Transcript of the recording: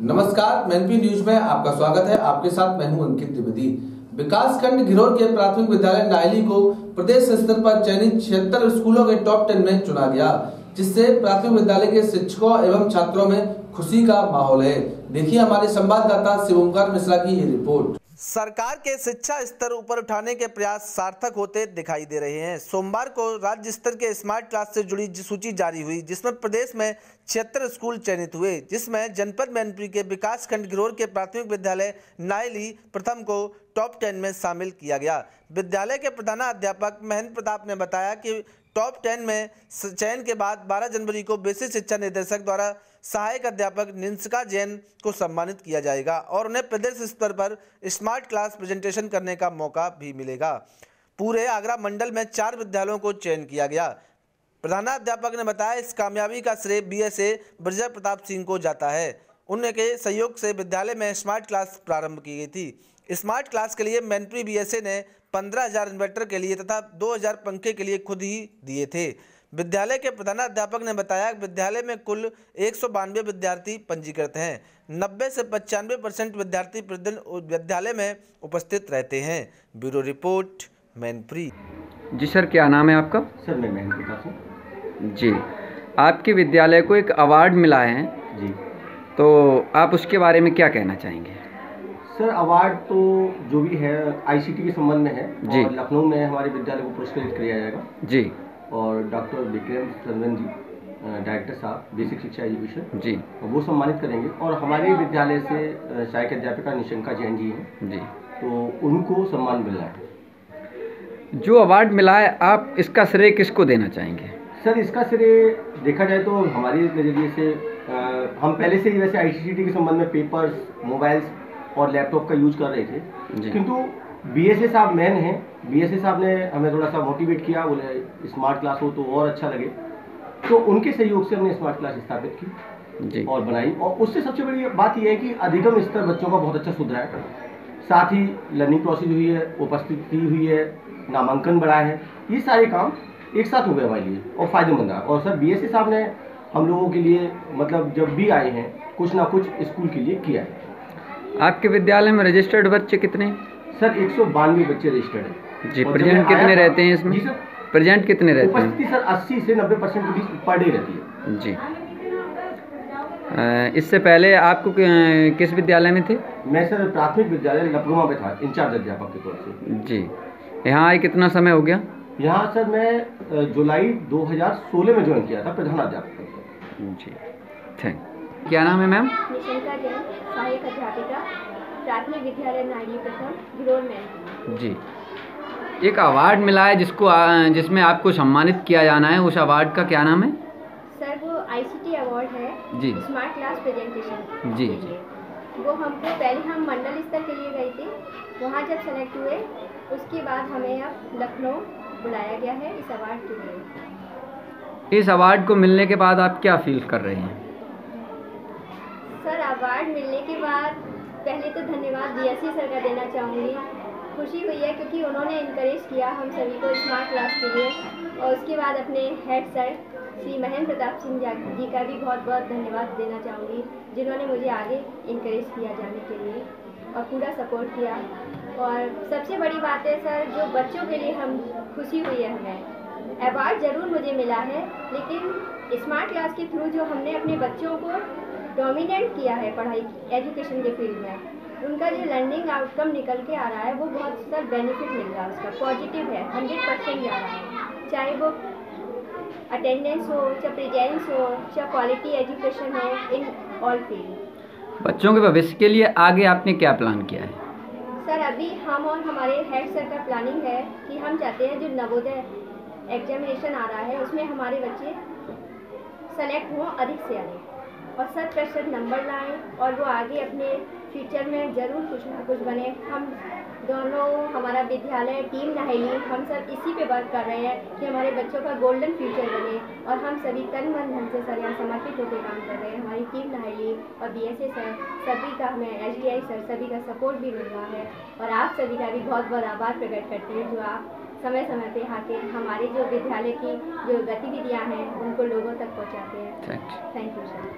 नमस्कार मैनपी न्यूज़ में आपका स्वागत है। आपके साथ मैं हूँ अंकित द्विवेदी। विकास खंड घिरोर के प्राथमिक विद्यालय नायली को प्रदेश स्तर पर चयनित छिहत्तर स्कूलों के टॉप टेन में चुना गया, जिससे प्राथमिक विद्यालय के शिक्षकों एवं छात्रों में खुशी का माहौल है। देखिए हमारे संवाददाता शिवमकार मिश्रा की ये रिपोर्ट। सरकार के शिक्षा स्तर ऊपर उठाने के प्रयास सार्थक होते दिखाई दे रहे हैं। सोमवार को राज्य स्तर के स्मार्ट क्लास से जुड़ी सूची जारी हुई, जिसमें प्रदेश में छिहत्तर स्कूल चयनित हुए, जिसमें जनपद मैनपुरी के विकास खंड गिरोर के प्राथमिक विद्यालय नायली प्रथम को टॉप टेन में शामिल किया गया। विद्यालय के प्रधानाध्यापक महेंद्र प्रताप ने बताया कि टॉप टेन में चयन के बाद 12 जनवरी को बेसिक शिक्षा निदेशक द्वारा सहायक अध्यापक निंसका जैन को सम्मानित किया जाएगा और उन्हें प्रदेश स्तर पर स्मार्ट क्लास प्रेजेंटेशन करने का मौका भी मिलेगा। पूरे आगरा मंडल में चार विद्यालयों को चयन किया गया। प्रधानाध्यापक ने बताया, इस कामयाबी का श्रेय B S A Pratap Singh को जाता है। उनके सहयोग से विद्यालय में स्मार्ट क्लास प्रारंभ की गई थी। स्मार्ट क्लास के लिए मैनपुरी बीएसए ने पंद्रह हज़ार इन्वर्टर के लिए तथा दो हज़ार पंखे के लिए खुद ही दिए थे। विद्यालय के प्रधानाध्यापक ने बताया कि विद्यालय में कुल एक सौ बानवे विद्यार्थी पंजीकृत हैं। नब्बे से पचानवे परसेंट विद्यार्थी प्रतिदिन विद्यालय में उपस्थित रहते हैं। Bureau report Mainpuri. जी सर क्या नाम है आपका? सर मैं हूँ। जी। आपके विद्यालय को एक अवार्ड मिला है। जी। तो आप उसके बारे में क्या कहना चाहेंगे? सर अवार्ड तो जो भी है आईसीटी के संबंध में है जी। लखनऊ में हमारे विद्यालय को पुरस्कृत किया जाएगा। जी। और डॉक्टर विक्रम चंदन जी डायरेक्टर साहब बेसिक शिक्षा एजुकेशन जी। वो सम्मानित करेंगे। और हमारे विद्यालय से सहायक अध्यापिका निशंका जैन जी हैं। जी। तो उनको सम्मान मिल रहा है। जो अवार्ड मिला है आप इसका श्रेय किसको देना चाहेंगे? सर इसका श्रेय देखा जाए तो हमारे नज़रिए से अ, हम पहले से ही वैसे आईसीटी के संबंध में पेपर्स मोबाइल्स और लैपटॉप का यूज़ कर रहे थे। किंतु बीएसए साहब मैन हैं। बीएसए साहब ने हमें थोड़ा सा मोटिवेट किया बोले स्मार्ट क्लास हो तो और अच्छा लगे। तो उनके सहयोग से हमने स्मार्ट क्लास स्थापित की जी। और बनाई। और उससे सबसे बड़ी बात यह है कि अधिगम स्तर बच्चों का बहुत अच्छा सुधरा है। साथ ही लर्निंग प्रोसेस हुई है उपस्थिति हुई है नामांकन बढ़ा है। ये सारे काम एक साथ हो गए हमारे लिए और फ़ायदेमंद रहा। और सर बी साहब ने हम लोगों के लिए मतलब जब भी आए हैं कुछ ना कुछ स्कूल के लिए किया है। आपके विद्यालय में रजिस्टर्ड बच्चे कितने? सर एक सौ बानवे बच्चे रजिस्टर्ड हैं। जी प्रेजेंट कितने रहते हैं इसमें? जी सर प्रेजेंट कितने रहते हैं? सर 80 से 90 परसेंट के बीच पर डे रहती है। जी। इससे पहले आपको किस विद्यालय में थे? मैं सर प्राथमिक विद्यालय लपगुमा में था इंचार्ज अध्यापक के तौर से। जी। यहाँ आए कितना समय हो गया? यहाँ सर मैं जुलाई 2016 में ज्वाइन किया था प्रधानाध्यापक। जी थैंक क्या नाम है मैम निशंका जैन सहायक अध्यापिका प्राथमिक विद्यालय नारी प्रथम गिरोर में। जी। एक अवार्ड मिला है जिसको जिसमें आपको सम्मानित किया जाना है उस अवार्ड का क्या नाम है? सर वो आईसीटी अवार्ड है जी। स्मार्ट क्लास प्रेजेंटेशन जी, जी। वो हमको पहले हम मंडल स्तर के लिए गए थे वहाँ जब सेलेक्ट हुए उसके बाद हमें अब लखनऊ बुलाया गया है इस अवार्ड के लिए। इस अवार्ड को मिलने के बाद आप क्या फील कर रहे हैं? सर अवार्ड मिलने के बाद पहले तो धन्यवाद बीएससी सर का देना चाहूँगी। खुशी हुई है क्योंकि उन्होंने इनकरेज किया हम सभी को स्मार्ट क्लास के लिए। और उसके बाद अपने हेड सर श्री महेंद्र प्रताप सिंह जा- जी का भी बहुत बहुत धन्यवाद देना चाहूँगी जिन्होंने मुझे आगे इनकरेज किया जाने के लिए और पूरा सपोर्ट किया। और सबसे बड़ी बात है सर, जो बच्चों के लिए हम खुशी हुई है हमें। अवार्ड ज़रूर मुझे मिला है, लेकिन स्मार्ट क्लास के थ्रू जो हमने अपने बच्चों को डोमिनेट किया है पढ़ाई एजुकेशन के फ़ील्ड में, उनका जो लर्निंग आउटकम निकल के आ रहा है, वो बहुत सर बेनिफिट मिल रहा है उसका पॉजिटिव है हंड्रेड परसेंट जा रहा है। चाहे वो अटेंडेंस हो, चाहे प्रेजेंस हो, चाहे क्वालिटी एजुकेशन हो इन ऑल फ़ील्ड बच्चों के भविष्य के लिए आगे आपने क्या प्लान किया है? सर, अभी हम और हमारे हेड सर का प्लानिंग है कि हम चाहते हैं जो नवोदय एग्जामिनेशन आ रहा है, उसमें हमारे बच्चे सेलेक्ट हों, अधिक से अधिक। और शत प्रतिशत नंबर लाएँ और वो आगे अपने फ्यूचर में ज़रूर कुछ ना कुछ बने। हम दोनों हमारा विद्यालय टीम नहेली हम सब इसी पे वर्क कर रहे हैं कि हमारे बच्चों का गोल्डन फ्यूचर बने और हम सभी तन मन धन से सर यहाँ समर्पित होकर काम कर रहे हैं। हमारी टीम नहेली और बी एस सर सभी का हमें एच सर सभी का सपोर्ट भी मिल रहा है और आप सभी का भी बहुत बहुत आभार प्रकट करते हैं। जो आप समय समय पे आके हमारे जो विद्यालय की जो गतिविधियाँ हैं उनको लोगों तक पहुँचाते हैं। Thank you sir